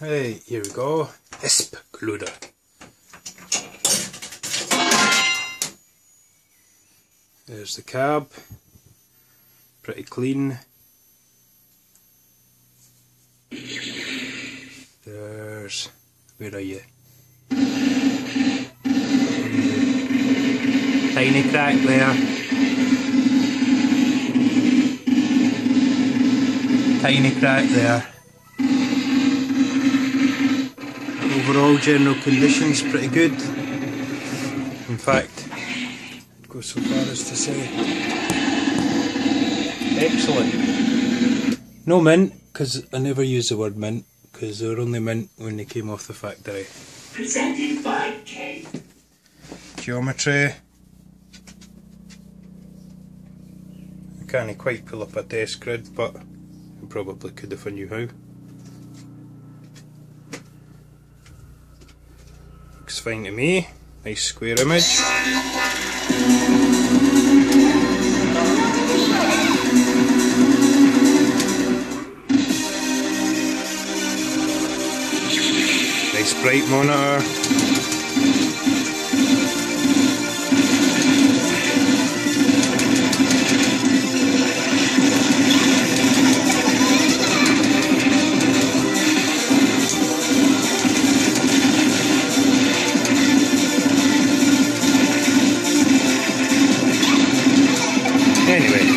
Hey, here we go. Esp loader. There's the cab. Pretty clean. There's... where are you? Tiny crack there. Tiny crack there. Overall general conditions pretty good. In fact, I'd go so far as to say excellent. No mint, because I never use the word mint, because they were only mint when they came off the factory. Presented by K. Geometry. I can't quite pull up a desk grid, but I probably could if I knew how. Looks fine to me. Nice square image. Nice bright monitor. anyway.